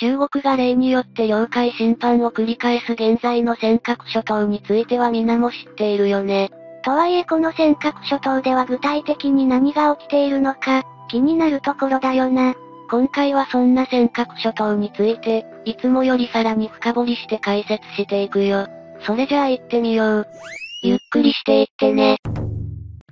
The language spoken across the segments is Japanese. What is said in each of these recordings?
中国が例によって領海侵犯を繰り返す現在の尖閣諸島については皆も知っているよね。とはいえこの尖閣諸島では具体的に何が起きているのか、気になるところだよな。今回はそんな尖閣諸島について、いつもよりさらに深掘りして解説していくよ。それじゃあ行ってみよう。ゆっくりしていってね。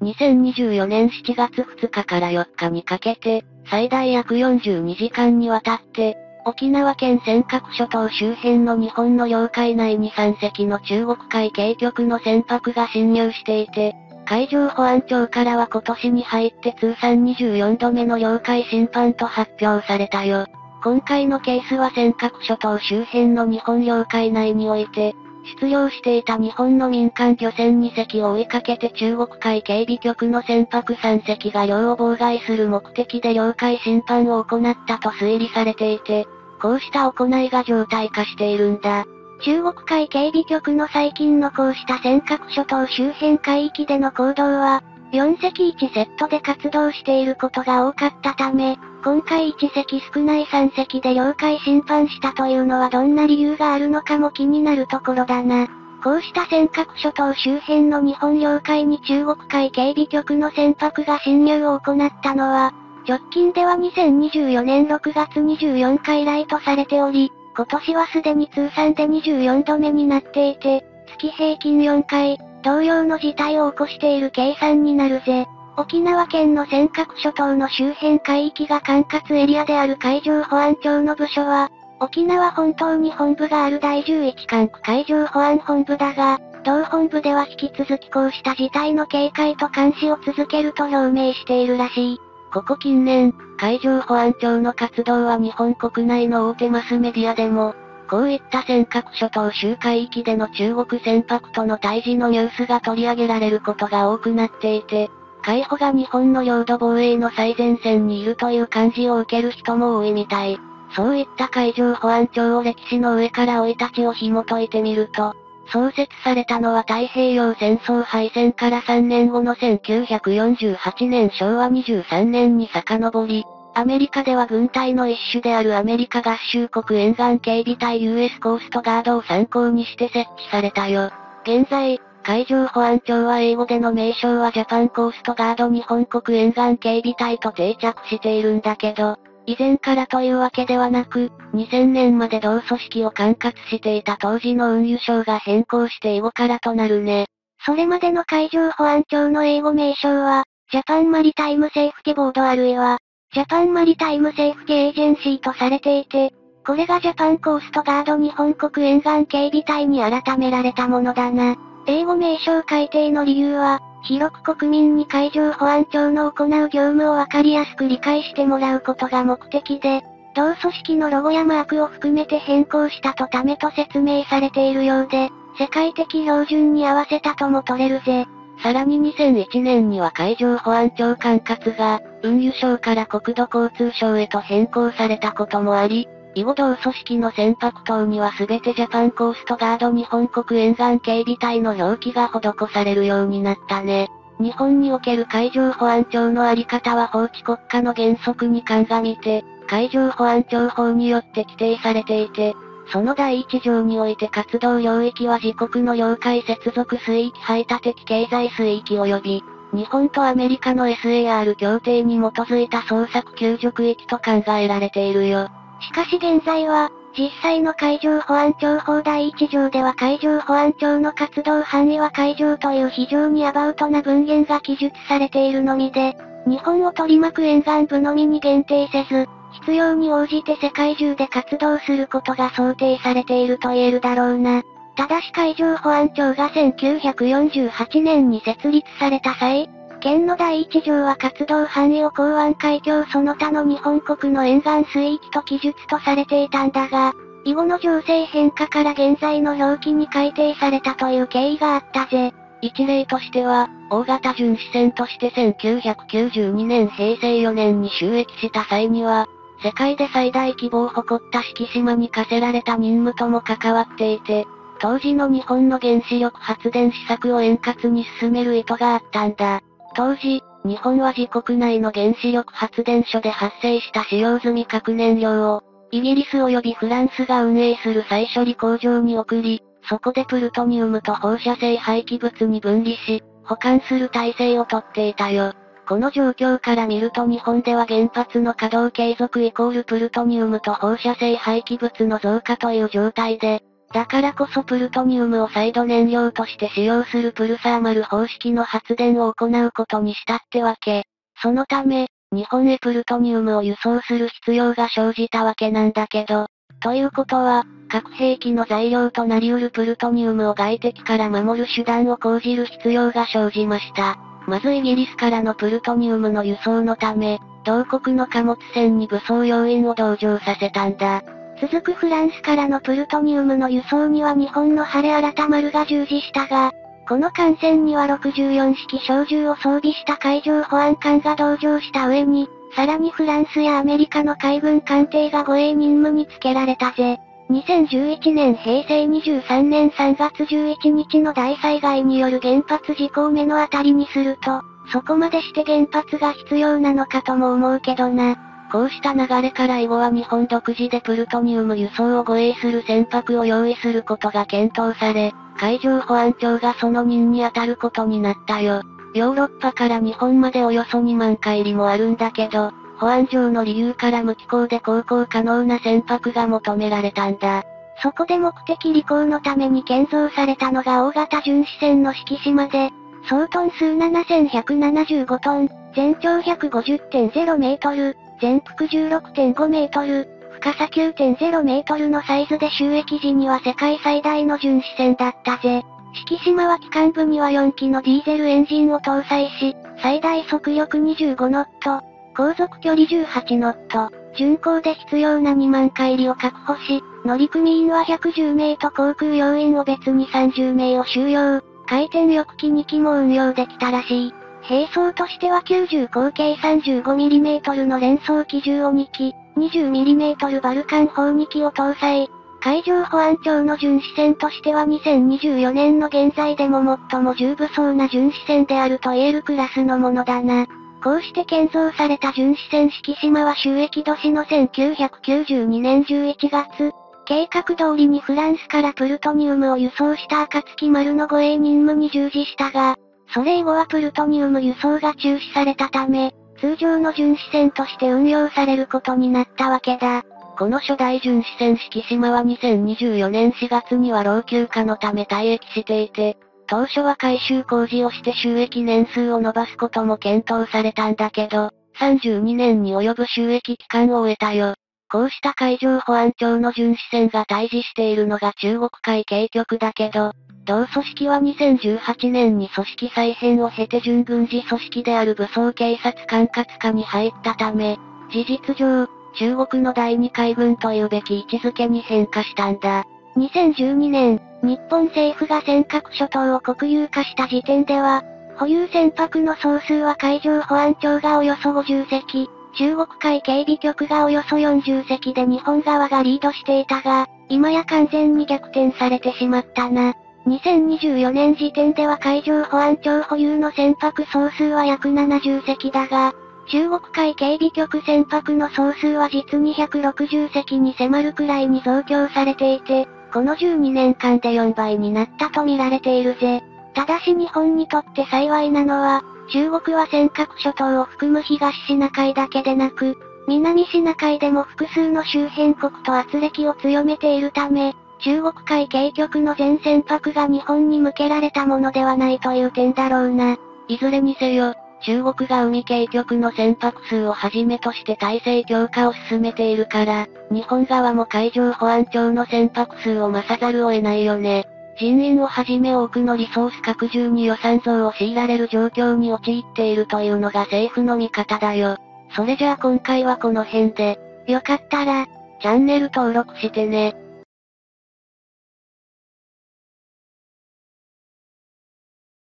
2024年7月2日から4日にかけて、最大約42時間にわたって、沖縄県尖閣諸島周辺の日本の領海内に3隻の中国海警局の船舶が侵入していて、海上保安庁からは今年に入って通算24度目の領海侵犯と発表されたよ。今回のケースは尖閣諸島周辺の日本領海内において、出漁していた日本の民間漁船2隻を追いかけて中国海警備局の船舶3隻が漁を妨害する目的で領海侵犯を行ったと推理されていて、こうした行いが常態化しているんだ。中国海警備局の最近のこうした尖閣諸島周辺海域での行動は、4隻1セットで活動していることが多かったため、今回1隻少ない3隻で領海侵犯したというのはどんな理由があるのかも気になるところだな。こうした尖閣諸島周辺の日本領海に中国海警備局の船舶が侵入を行ったのは、直近では2024年6月24日以来とされており、今年はすでに通算で24度目になっていて、月平均4回、同様の事態を起こしている計算になるぜ。沖縄県の尖閣諸島の周辺海域が管轄エリアである海上保安庁の部署は、沖縄本島に本部がある第11管区海上保安本部だが、同本部では引き続きこうした事態の警戒と監視を続けると表明しているらしい。ここ近年、海上保安庁の活動は日本国内の大手マスメディアでも、こういった尖閣諸島周海域での中国船舶との対峙のニュースが取り上げられることが多くなっていて、海保が日本の領土防衛の最前線にいるという感じを受ける人も多いみたい。そういった海上保安庁を歴史の上から追い立ちを紐解いてみると、創設されたのは太平洋戦争敗戦から3年後の1948年昭和23年に遡り、アメリカでは軍隊の一種であるアメリカ合衆国沿岸警備隊 US コーストガードを参考にして設置されたよ。現在、海上保安庁は英語での名称はジャパンコーストガード日本国沿岸警備隊と定着しているんだけど、以前からというわけではなく、2000年まで同組織を管轄していた当時の運輸省が変更して英語からとなるね。それまでの海上保安庁の英語名称は、Japan Maritime Safety Board あるいは、 Japan Maritime Safety Agency とされていて、これが Japan Coast Guard 日本国沿岸警備隊に改められたものだな。英語名称改定の理由は、広く国民に海上保安庁の行う業務をわかりやすく理解してもらうことが目的で、同組織のロゴやマークを含めて変更したとためと説明されているようで、世界的標準に合わせたとも取れるぜ。さらに2001年には海上保安庁管轄が、運輸省から国土交通省へと変更されたこともあり、以後同組織の船舶等には全てジャパンコーストガード日本国沿岸警備隊の表記が施されるようになったね。日本における海上保安庁のあり方は法治国家の原則に鑑みて、海上保安庁法によって規定されていて、その第一条において活動領域は自国の領海接続水域排他的経済水域及び、日本とアメリカの SAR 協定に基づいた捜索救助区域と考えられているよ。しかし現在は、実際の海上保安庁法第1条では海上保安庁の活動範囲は海上という非常にアバウトな文言が記述されているのみで、日本を取り巻く沿岸部のみに限定せず、必要に応じて世界中で活動することが想定されていると言えるだろうな。ただし海上保安庁が1948年に設立された際、県の第一条は活動範囲を港湾海峡その他の日本国の沿岸水域と記述とされていたんだが、以後の情勢変化から現在の表記に改定されたという経緯があったぜ。一例としては、大型巡視船として1992年平成4年に収益した際には、世界で最大規模を誇った四季島に課せられた任務とも関わっていて、当時の日本の原子力発電施策を円滑に進める意図があったんだ。当時、日本は自国内の原子力発電所で発生した使用済み核燃料を、イギリス及びフランスが運営する再処理工場に送り、そこでプルトニウムと放射性廃棄物に分離し、保管する体制をとっていたよ。この状況から見ると日本では原発の稼働継続イコールプルトニウムと放射性廃棄物の増加という状態で、だからこそプルトニウムを再度燃料として使用するプルサーマル方式の発電を行うことにしたってわけ。そのため、日本へプルトニウムを輸送する必要が生じたわけなんだけど、ということは、核兵器の材料となり得るプルトニウムを外敵から守る手段を講じる必要が生じました。まずイギリスからのプルトニウムの輸送のため、同国の貨物船に武装要員を同乗させたんだ。続くフランスからのプルトニウムの輸送には日本の晴れ新丸が従事したが、この艦船には64式小銃を装備した海上保安官が同乗した上に、さらにフランスやアメリカの海軍艦艇が護衛任務につけられたぜ。2011年平成23年3月11日の大災害による原発事故を目の当たりにすると、そこまでして原発が必要なのかとも思うけどな。こうした流れから以後は日本独自でプルトニウム輸送を護衛する船舶を用意することが検討され、海上保安庁がその任に当たることになったよ。ヨーロッパから日本までおよそ2万回りもあるんだけど、保安上の理由から無機港で航行可能な船舶が求められたんだ。そこで目的履行のために建造されたのが大型巡視船の敷島で、総トン数7175トン、全長150.0メートル、全幅16.5メートル、深さ9.0メートルのサイズで収益時には世界最大の巡視船だったぜ。敷島は機関部には4機のディーゼルエンジンを搭載し、最大速力25ノット、航続距離18ノット、巡航で必要な2万回りを確保し、乗組員は110名と航空要員を別に30名を収容、回転翼機2機も運用できたらしい。兵装としては90口径 35mm の連装機銃を2機、20mm バルカン砲2機を搭載。海上保安庁の巡視船としては2024年の現在でも最も重武装な巡視船であると言えるクラスのものだな。こうして建造された巡視船敷島は収益年の1992年11月、計画通りにフランスからプルトニウムを輸送した暁丸の護衛任務に従事したが、それ以後はプルトニウム輸送が中止されたため、通常の巡視船として運用されることになったわけだ。この初代巡視船敷島は2024年4月には老朽化のため退役していて、当初は改修工事をして収益年数を伸ばすことも検討されたんだけど、32年に及ぶ収益期間を終えたよ。こうした海上保安庁の巡視船が対峙しているのが中国海警局だけど、同組織は2018年に組織再編を経て準軍事組織である武装警察管轄下に入ったため、事実上、中国の第二海軍というべき位置づけに変化したんだ。2012年、日本政府が尖閣諸島を国有化した時点では、保有船舶の総数は海上保安庁がおよそ50隻、中国海警備局がおよそ40隻で日本側がリードしていたが、今や完全に逆転されてしまったな。2024年時点では海上保安庁保有の船舶総数は約70隻だが、中国海警備局船舶の総数は実に160隻に迫るくらいに増強されていて、この12年間で4倍になったと見られているぜ。ただし日本にとって幸いなのは、中国は尖閣諸島を含む東シナ海だけでなく、南シナ海でも複数の周辺国と圧力を強めているため、中国海警局の全船舶が日本に向けられたものではないという点だろうな。いずれにせよ、中国が海警局の船舶数をはじめとして体制強化を進めているから、日本側も海上保安庁の船舶数を増さざるを得ないよね。人員をはじめ多くのリソース拡充に予算増を強いられる状況に陥っているというのが政府の見方だよ。それじゃあ今回はこの辺で。よかったら、チャンネル登録してね。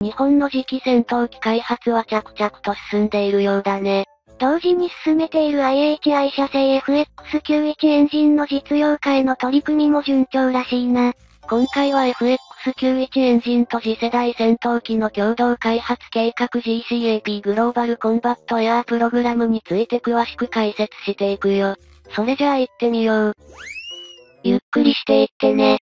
日本の次期戦闘機開発は着々と進んでいるようだね。同時に進めている IHI 社製 FX91 エンジンの実用化への取り組みも順調らしいな。今回は FX91 エンジンと次世代戦闘機の共同開発計画 GCAP グローバルコンバットエアープログラムについて詳しく解説していくよ。それじゃあ行ってみよう。ゆっくりしていってね。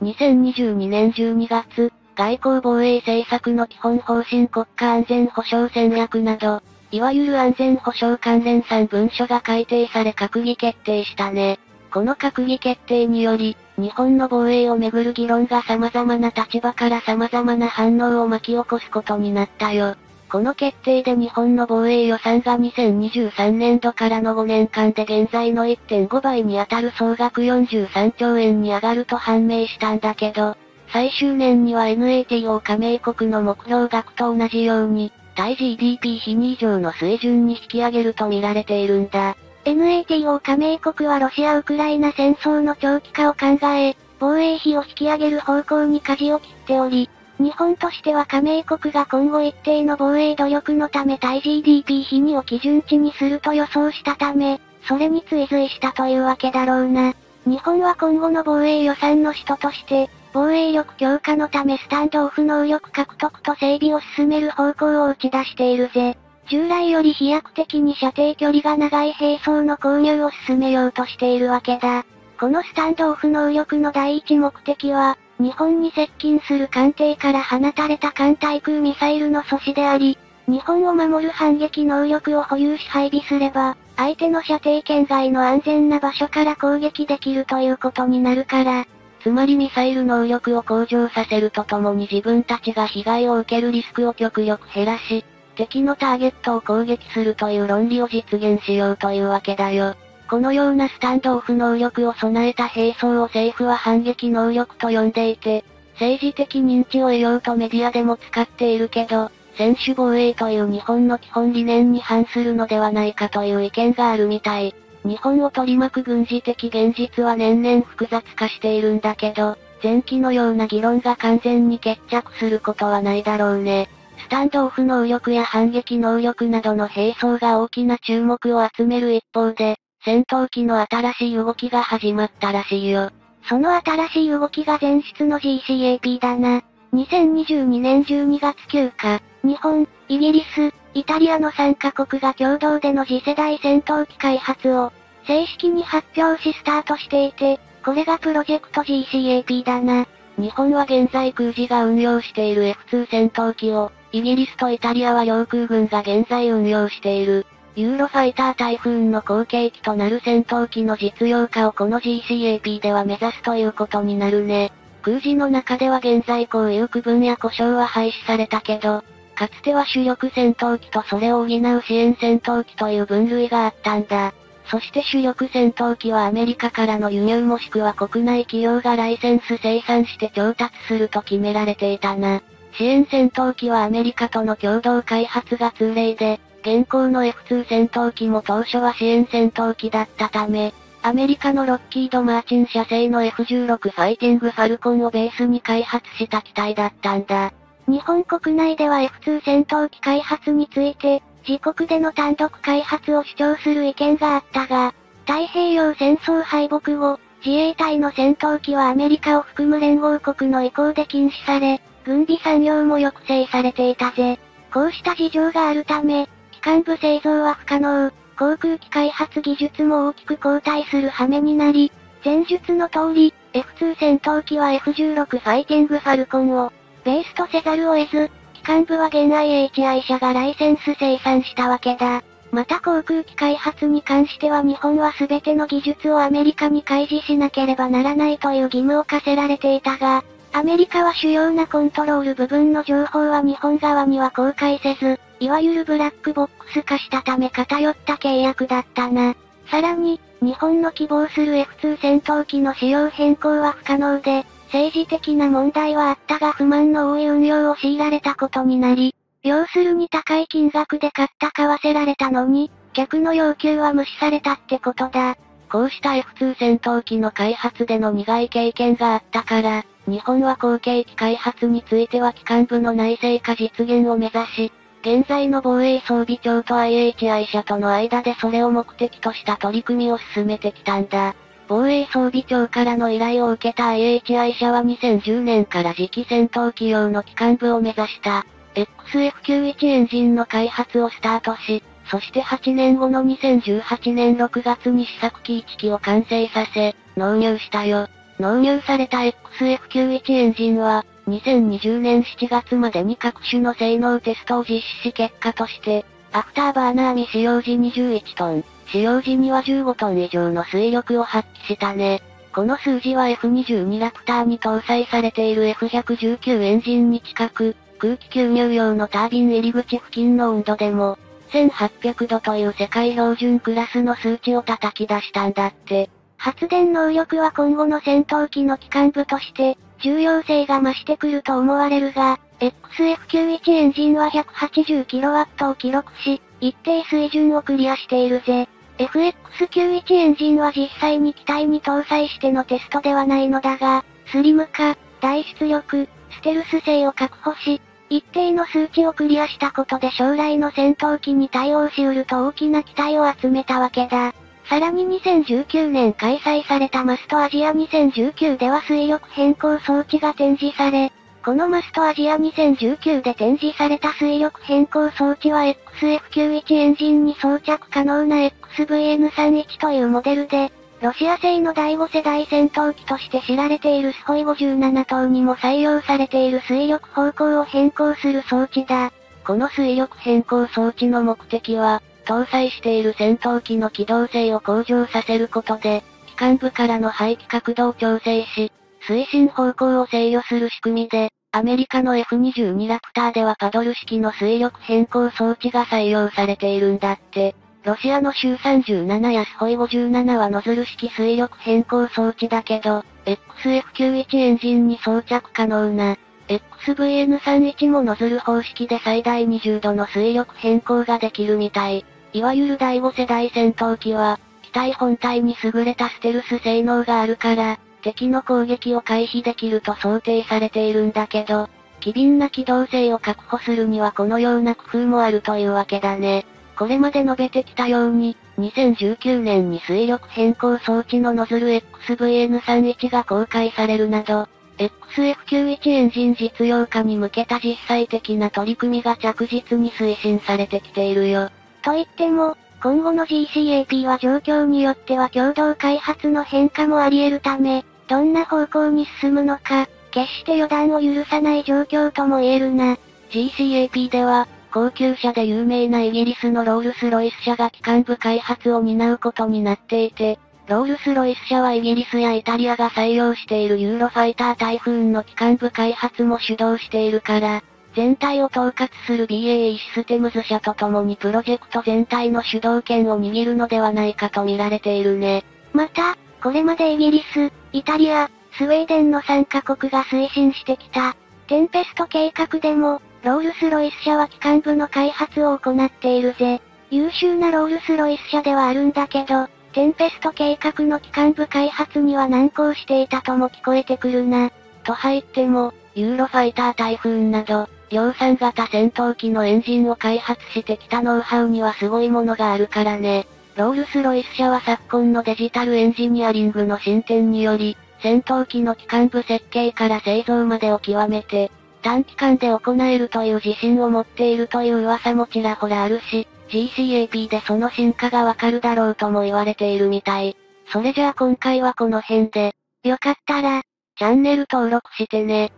2022年12月、外交防衛政策の基本方針国家安全保障戦略など、いわゆる安全保障関連3文書が改定され閣議決定したね。この閣議決定により、日本の防衛をめぐる議論が様々な立場から様々な反応を巻き起こすことになったよ。この決定で日本の防衛予算が2023年度からの5年間で現在の1.5倍に当たる総額43兆円に上がると判明したんだけど、最終年には NATO 加盟国の目標額と同じように、対 GDP 比2以上の水準に引き上げると見られているんだ。NATO 加盟国はロシア・ウクライナ戦争の長期化を考え、防衛費を引き上げる方向に舵を切っており、日本としては加盟国が今後一定の防衛努力のため対 GDP 比2を基準値にすると予想したため、それに追随したというわけだろうな。日本は今後の防衛予算の使途として、防衛力強化のためスタンドオフ能力獲得と整備を進める方向を打ち出しているぜ。従来より飛躍的に射程距離が長い兵装の購入を進めようとしているわけだ。このスタンドオフ能力の第一目的は、日本に接近する艦艇から放たれた艦対空ミサイルの阻止であり、日本を守る反撃能力を保有し配備すれば、相手の射程圏外の安全な場所から攻撃できるということになるから、つまりミサイル能力を向上させるとともに自分たちが被害を受けるリスクを極力減らし、敵のターゲットを攻撃するという論理を実現しようというわけだよ。このようなスタンドオフ能力を備えた兵装を政府は反撃能力と呼んでいて、政治的認知を得ようとメディアでも使っているけど、専守防衛という日本の基本理念に反するのではないかという意見があるみたい。日本を取り巻く軍事的現実は年々複雑化しているんだけど、前期のような議論が完全に決着することはないだろうね。スタンドオフ能力や反撃能力などの兵装が大きな注目を集める一方で、戦闘機の新しい動きが始まったらしいよ。その新しい動きが前出の GCAP だな。2022年12月9日、日本、イギリス、イタリアの3カ国が共同での次世代戦闘機開発を、正式に発表しスタートしていて、これがプロジェクト GCAP だな。日本は現在空自が運用している F2 戦闘機を、イギリスとイタリアは領空軍が現在運用している。ユーロファイタータイフーンの後継機となる戦闘機の実用化をこの GCAP では目指すということになるね。空自の中では現在こういう区分や故障は廃止されたけど、かつては主力戦闘機とそれを補う支援戦闘機という分類があったんだ。そして主力戦闘機はアメリカからの輸入もしくは国内企業がライセンス生産して調達すると決められていたな。支援戦闘機はアメリカとの共同開発が通例で、現行の F2 戦闘機も当初は支援戦闘機だったため、アメリカのロッキード・マーチン社製の F16 ファイティング・ファルコンをベースに開発した機体だったんだ。日本国内では F2 戦闘機開発について、自国での単独開発を主張する意見があったが、太平洋戦争敗北後、自衛隊の戦闘機はアメリカを含む連合国の意向で禁止され、軍備産業も抑制されていたぜ。こうした事情があるため、幹部製造は不可能、航空機開発技術も大きく後退する羽目になり、前述の通り、F2 戦闘機は F16 ファイティングファルコンを、ベースとせざるを得ず、機関部は現 IHI 社がライセンス生産したわけだ。また航空機開発に関しては日本は全ての技術をアメリカに開示しなければならないという義務を課せられていたが、アメリカは主要なコントロール部分の情報は日本側には公開せず、いわゆるブラックボックス化したため偏った契約だったな。さらに、日本の希望する F2 戦闘機の仕様変更は不可能で、政治的な問題はあったが不満の多い運用を強いられたことになり、要するに高い金額で買った買わせられたのに、客の要求は無視されたってことだ。こうした F2 戦闘機の開発での苦い経験があったから、日本は後継機開発については機関部の内製化実現を目指し、現在の防衛装備庁と IHI 社との間でそれを目的とした取り組みを進めてきたんだ。防衛装備庁からの依頼を受けた IHI 社は2010年から次期戦闘機用の機関部を目指した XF91 エンジンの開発をスタートし、そして8年後の2018年6月に試作機1機を完成させ、納入したよ。納入された XF9-1 エンジンは、2020年7月までに各種の性能テストを実施し結果として、アフターバーナー未使用時11トン、使用時には15トン以上の推力を発揮したね。この数字は F22 ラプターに搭載されている F119 エンジンに近く、空気吸入用のタービン入り口付近の温度でも、1800度という世界標準クラスの数値を叩き出したんだって。発電能力は今後の戦闘機の機関部として、重要性が増してくると思われるが、XF91 エンジンは 180kW を記録し、一定水準をクリアしているぜ。FX91 エンジンは実際に機体に搭載してのテストではないのだが、スリム化、大出力、ステルス性を確保し、一定の数値をクリアしたことで将来の戦闘機に対応しうると大きな期待を集めたわけだ。さらに2019年開催されたマストアジア2019では水力変更装置が展示され、このマストアジア2019で展示された水力変更装置は XF91 エンジンに装着可能な XVN31 というモデルで、ロシア製の第5世代戦闘機として知られているスホイ57等にも採用されている水力方向を変更する装置だ。この水力変更装置の目的は、搭載している戦闘機の機動性を向上させることで、機関部からの排気角度を調整し、推進方向を制御する仕組みで、アメリカの F22 ラプターではパドル式の水力変更装置が採用されているんだって。ロシアの週37やスホイ57はノズル式水力変更装置だけど、XF91 エンジンに装着可能な、XVN31 もノズル方式で最大20度の水力変更ができるみたい。いわゆる第5世代戦闘機は、機体本体に優れたステルス性能があるから、敵の攻撃を回避できると想定されているんだけど、機敏な機動性を確保するにはこのような工夫もあるというわけだね。これまで述べてきたように、2019年に水力変更装置のノズル XVN31 が公開されるなど、XF91 エンジン実用化に向けた実際的な取り組みが着実に推進されてきているよ。と言っても、今後の GCAP は状況によっては共同開発の変化もあり得るため、どんな方向に進むのか、決して予断を許さない状況とも言えるな。GCAP では、高級車で有名なイギリスのロールスロイス社が機関部開発を担うことになっていて、ロールスロイス社はイギリスやイタリアが採用しているユーロファイタータイフーンの機関部開発も主導しているから、全体を統括する BAE システムズ社と共にプロジェクト全体の主導権を握るのではないかと見られているね。また、これまでイギリス、イタリア、スウェーデンの3カ国が推進してきた、テンペスト計画でも、ロールスロイス社は機関部の開発を行っているぜ。優秀なロールスロイス社ではあるんだけど、テンペスト計画の機関部開発には難航していたとも聞こえてくるな。と入っても、ユーロファイタータイフーンなど、量産型戦闘機のエンジンを開発してきたノウハウにはすごいものがあるからね。ロールスロイス社は昨今のデジタルエンジニアリングの進展により、戦闘機の機関部設計から製造までを極めて、短期間で行えるという自信を持っているという噂もちらほらあるし、GCAP でその進化がわかるだろうとも言われているみたい。それじゃあ今回はこの辺で、よかったら、チャンネル登録してね。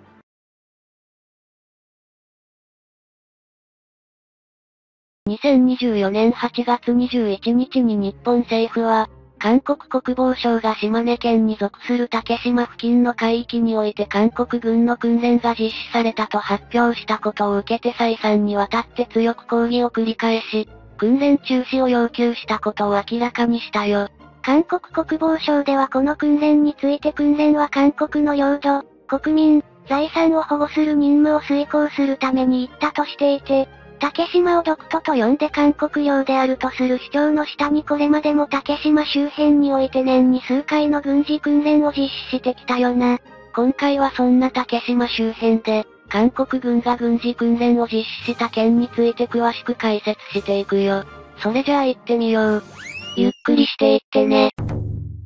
2024年8月21日に日本政府は、韓国国防省が島根県に属する竹島付近の海域において韓国軍の訓練が実施されたと発表したことを受けて再三にわたって強く抗議を繰り返し、訓練中止を要求したことを明らかにしたよ。韓国国防省ではこの訓練について訓練は韓国の領土、国民、財産を保護する任務を遂行するために行ったとしていて、竹島を独都と呼んで韓国領であるとする主張の下にこれまでも竹島周辺において年に数回の軍事訓練を実施してきたよな。今回はそんな竹島周辺で、韓国軍が軍事訓練を実施した件について詳しく解説していくよ。それじゃあ行ってみよう。ゆっくりしていってね。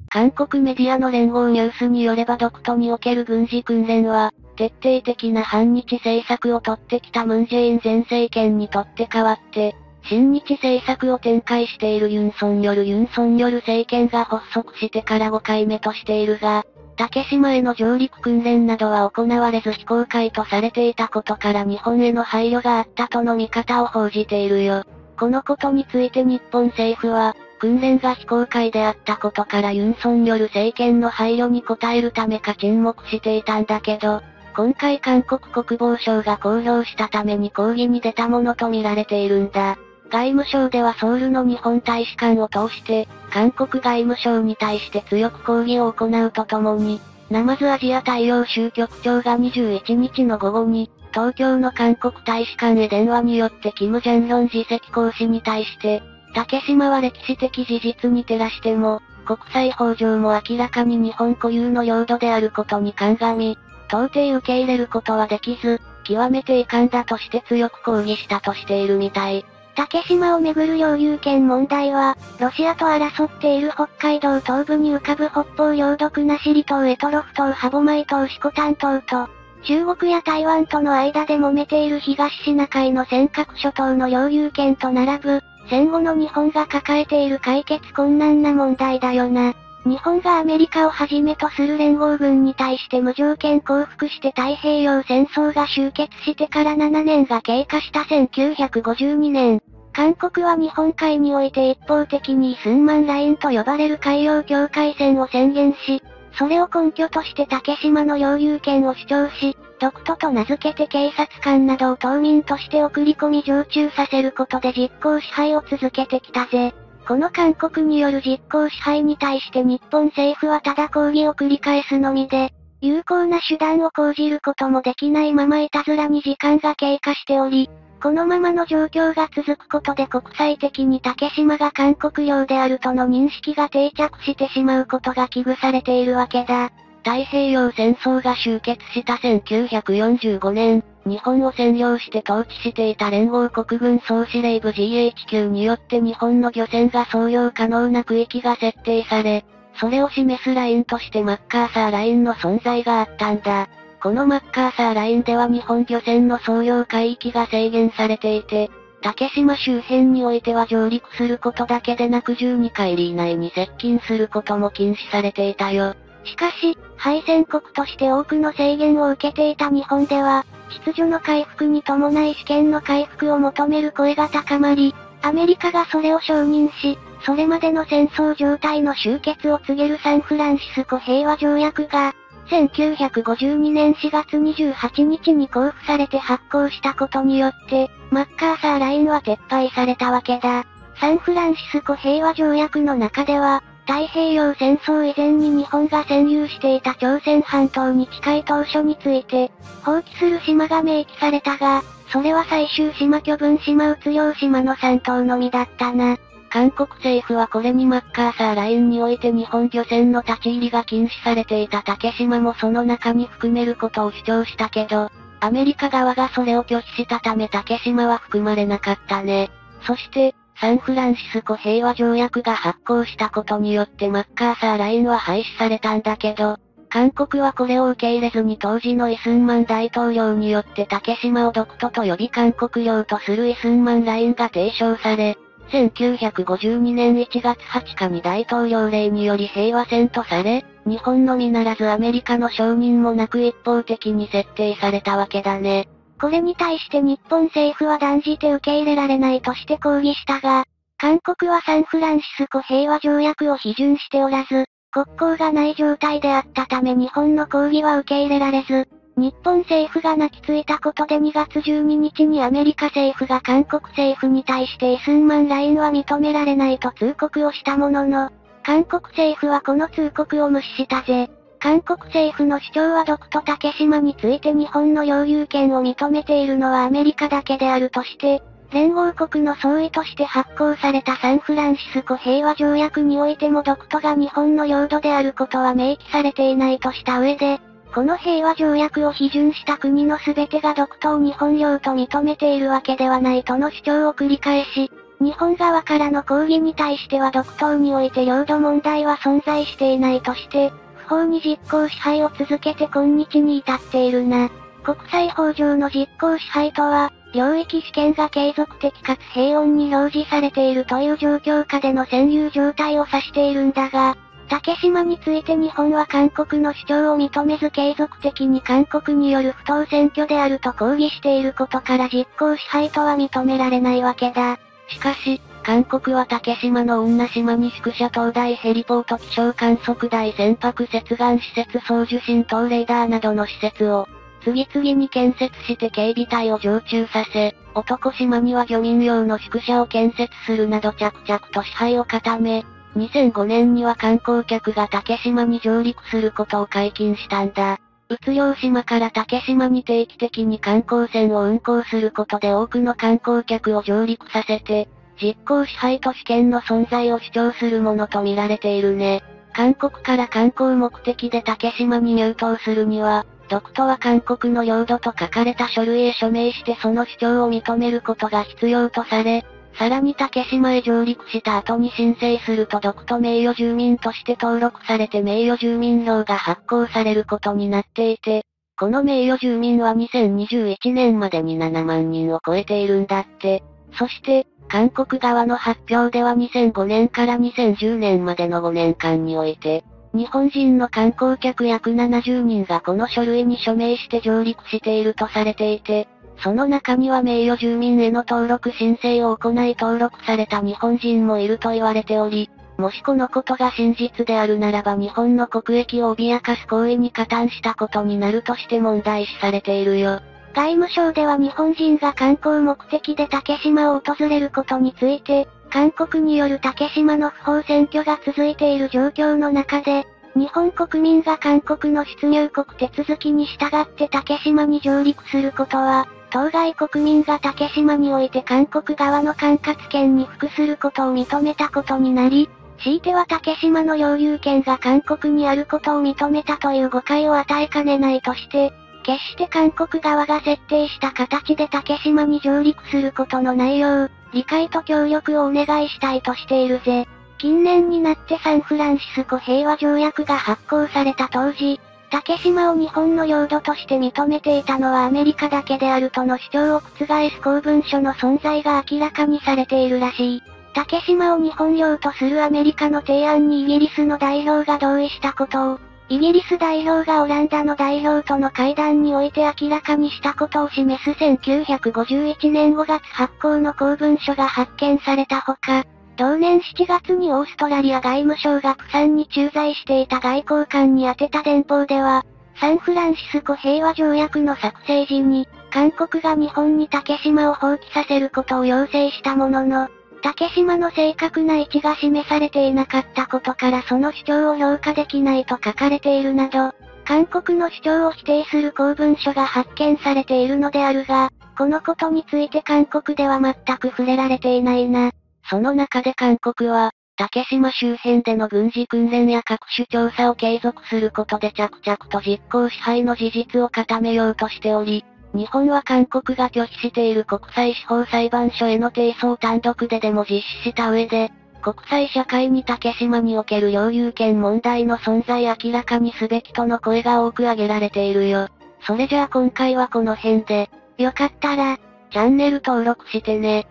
韓国メディアの連合ニュースによれば独都における軍事訓練は、徹底的な反日政策をとってきたムンジェイン前政権にとって変わって、親日政策を展開しているユンソンによるユンソンによる政権が発足してから5回目としているが、竹島への上陸訓練などは行われず非公開とされていたことから日本への配慮があったとの見方を報じているよ。このことについて日本政府は、訓練が非公開であったことからユンソンによる政権の配慮に応えるためか沈黙していたんだけど、今回韓国国防省が公表したために抗議に出たものとみられているんだ。外務省ではソウルの日本大使館を通して、韓国外務省に対して強く抗議を行うとともに、ナマズアジア太陽州局長が21日の午後に、東京の韓国大使館へ電話によってキム・ジャンヒョン次席公使に対して、竹島は歴史的事実に照らしても、国際法上も明らかに日本固有の領土であることに鑑み、到底受け入れることはできず、極めて遺憾だとして強く抗議したとしているみたい。竹島をめぐる領有権問題は、ロシアと争っている北海道東部に浮かぶ北方領土国後島エトロフ島歯舞島四股丹島と、中国や台湾との間で揉めている東シナ海の尖閣諸島の領有権と並ぶ、戦後の日本が抱えている解決困難な問題だよな。日本がアメリカをはじめとする連合軍に対して無条件降伏して太平洋戦争が終結してから7年が経過した1952年、韓国は日本海において一方的にイスンマンラインと呼ばれる海洋境界線を宣言し、それを根拠として竹島の領有権を主張し、独都と名付けて警察官などを島民として送り込み常駐させることで実効支配を続けてきたぜ。この韓国による実効支配に対して日本政府はただ抗議を繰り返すのみで、有効な手段を講じることもできないままいたずらに時間が経過しており、このままの状況が続くことで国際的に竹島が韓国領であるとの認識が定着してしまうことが危惧されているわけだ。太平洋戦争が終結した1945年、日本を占領して統治していた連合国軍総司令部 GHQ によって日本の漁船が操業可能な区域が設定され、それを示すラインとしてマッカーサーラインの存在があったんだ。このマッカーサーラインでは日本漁船の操業海域が制限されていて、竹島周辺においては上陸することだけでなく12海里以内に接近することも禁止されていたよ。しかし、敗戦国として多くの制限を受けていた日本では、秩序の回復に伴い試験の回復を求める声が高まり、アメリカがそれを承認し、それまでの戦争状態の終結を告げるサンフランシスコ平和条約が、1952年4月28日に交付されて発行したことによって、マッカーサーラインは撤廃されたわけだ。サンフランシスコ平和条約の中では、太平洋戦争以前に日本が占有していた朝鮮半島に近い当初について、放棄する島が明記されたが、それは最終島巨分島うつ用島の3島のみだったな。韓国政府はこれにマッカーサーラインにおいて日本漁船の立ち入りが禁止されていた竹島もその中に含めることを主張したけど、アメリカ側がそれを拒否したため竹島は含まれなかったね。そして、サンフランシスコ平和条約が発行したことによってマッカーサーラインは廃止されたんだけど、韓国はこれを受け入れずに当時のイスンマン大統領によって竹島を独都と呼び韓国領とするイスンマンラインが提唱され、1952年1月20日に大統領令により平和戦とされ、日本のみならずアメリカの承認もなく一方的に設定されたわけだね。これに対して日本政府は断じて受け入れられないとして抗議したが、韓国はサンフランシスコ平和条約を批准しておらず、国交がない状態であったため日本の抗議は受け入れられず、日本政府が泣きついたことで2月12日にアメリカ政府が韓国政府に対してイスンマンラインは認められないと通告をしたものの、韓国政府はこの通告を無視したぜ。韓国政府の主張は独と竹島について日本の領有権を認めているのはアメリカだけであるとして、連合国の総意として発行されたサンフランシスコ平和条約においても独都が日本の領土であることは明記されていないとした上で、この平和条約を批准した国の全てが独島を日本領と認めているわけではないとの主張を繰り返し、日本側からの抗議に対しては独島において領土問題は存在していないとして、法に実行支配を続けて今日に至っているな。国際法上の実行支配とは、領域試験が継続的かつ平穏に表示されているという状況下での占有状態を指しているんだが、竹島について日本は韓国の主張を認めず継続的に韓国による不当選挙であると抗議していることから実効支配とは認められないわけだ。しかし、韓国は竹島の女島に宿舎東大ヘリポート気象観測台船舶接岸施設送受信等レーダーなどの施設を、次々に建設して警備隊を常駐させ、男島には漁民用の宿舎を建設するなど着々と支配を固め、2005年には観光客が竹島に上陸することを解禁したんだ。うつ漁島から竹島に定期的に観光船を運航することで多くの観光客を上陸させて、実効支配と試験の存在を主張するものと見られているね。韓国から観光目的で竹島に入島するには、独とは韓国の領土と書かれた書類へ署名してその主張を認めることが必要とされ、さらに竹島へ上陸した後に申請すると独と名誉住民として登録されて名誉住民票が発行されることになっていて、この名誉住民は2021年までに7万人を超えているんだって。そして、韓国側の発表では2005年から2010年までの5年間において、日本人の観光客約70人がこの書類に署名して上陸しているとされていて、その中には名誉住民への登録申請を行い登録された日本人もいると言われており、もしこのことが真実であるならば日本の国益を脅かす行為に加担したことになるとして問題視されているよ。外務省では日本人が観光目的で竹島を訪れることについて、韓国による竹島の不法占拠が続いている状況の中で、日本国民が韓国の出入国手続きに従って竹島に上陸することは、当該国民が竹島において韓国側の管轄権に服することを認めたことになり、強いては竹島の領有権が韓国にあることを認めたという誤解を与えかねないとして、決して韓国側が設定した形で竹島に上陸することの内容、理解と協力をお願いしたいとしているぜ。近年になってサンフランシスコ平和条約が発行された当時、竹島を日本の領土として認めていたのはアメリカだけであるとの主張を覆す公文書の存在が明らかにされているらしい。竹島を日本領とするアメリカの提案にイギリスの代表が同意したことを、イギリス代表がオランダの代表との会談において明らかにしたことを示す1951年5月発行の公文書が発見されたほか、同年7月にオーストラリア外務省がプサンに駐在していた外交官に宛てた電報では、サンフランシスコ平和条約の作成時に、韓国が日本に竹島を放棄させることを要請したものの、竹島の正確な位置が示されていなかったことからその主張を評価できないと書かれているなど、韓国の主張を否定する公文書が発見されているのであるが、このことについて韓国では全く触れられていないな。その中で韓国は、竹島周辺での軍事訓練や各種調査を継続することで着々と実効支配の事実を固めようとしており、日本は韓国が拒否している国際司法裁判所への提訴を単独ででも実施した上で、国際社会に竹島における領有権問題の存在明らかにすべきとの声が多く上げられているよ。それじゃあ今回はこの辺で、よかったら、チャンネル登録してね。